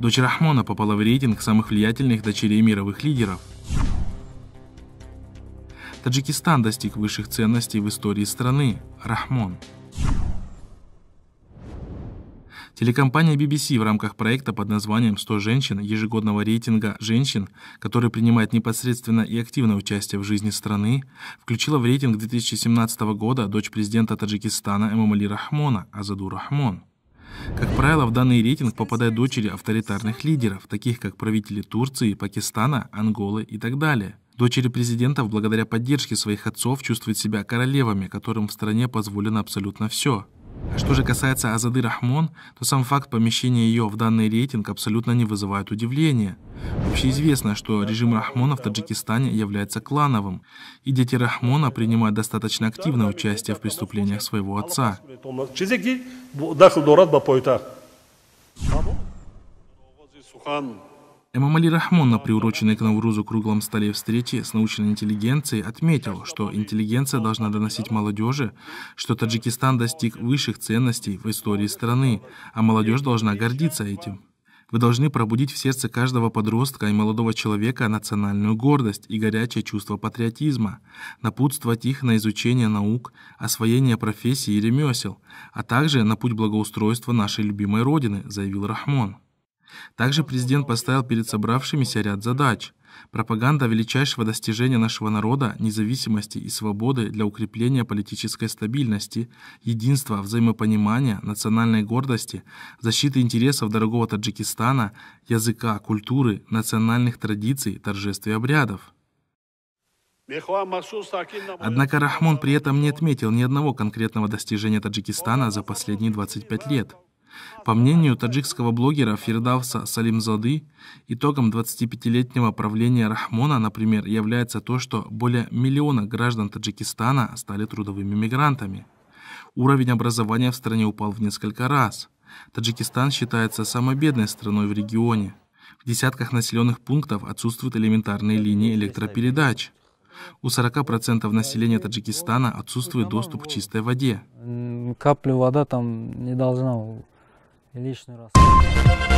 Дочь Рахмона попала в рейтинг самых влиятельных дочерей мировых лидеров. Таджикистан достиг высших ценностей в истории страны. Рахмон. Телекомпания BBC в рамках проекта под названием «100 женщин» ежегодного рейтинга женщин, который принимает непосредственно и активное участие в жизни страны, включила в рейтинг 2017 года дочь президента Таджикистана Эмомали Рахмона Азаду Рахмон. Как правило, в данный рейтинг попадают дочери авторитарных лидеров, таких как правители Турции, Пакистана, Анголы и так далее. Дочери президентов благодаря поддержке своих отцов чувствуют себя королевами, которым в стране позволено абсолютно все. Что же касается Азады Рахмон, то сам факт помещения ее в данный рейтинг абсолютно не вызывает удивления. Общеизвестно, что режим Рахмона в Таджикистане является клановым, и дети Рахмона принимают достаточно активное участие в преступлениях своего отца. Эмамали Рахмон на приуроченной к Наврузу круглом столе встречи с научной интеллигенцией отметил, что интеллигенция должна доносить молодежи, что Таджикистан достиг высших ценностей в истории страны, а молодежь должна гордиться этим. Вы должны пробудить в сердце каждого подростка и молодого человека национальную гордость и горячее чувство патриотизма, напутствовать их на изучение наук, освоение профессий и ремесел, а также на путь благоустройства нашей любимой Родины, заявил Рахмон. Также президент поставил перед собравшимися ряд задач. Пропаганда величайшего достижения нашего народа, независимости и свободы для укрепления политической стабильности, единства, взаимопонимания, национальной гордости, защиты интересов дорогого Таджикистана, языка, культуры, национальных традиций, торжеств и обрядов. Однако Рахмон при этом не отметил ни одного конкретного достижения Таджикистана за последние 25 лет. По мнению таджикского блогера Фирдавса Салимзады, итогом 25-летнего правления Рахмона, например, является то, что более миллиона граждан Таджикистана стали трудовыми мигрантами. Уровень образования в стране упал в несколько раз. Таджикистан считается самой бедной страной в регионе. В десятках населенных пунктов отсутствуют элементарные линии электропередач. У 40% населения Таджикистана отсутствует доступ к чистой воде. Капля вода там не должна лишний раз.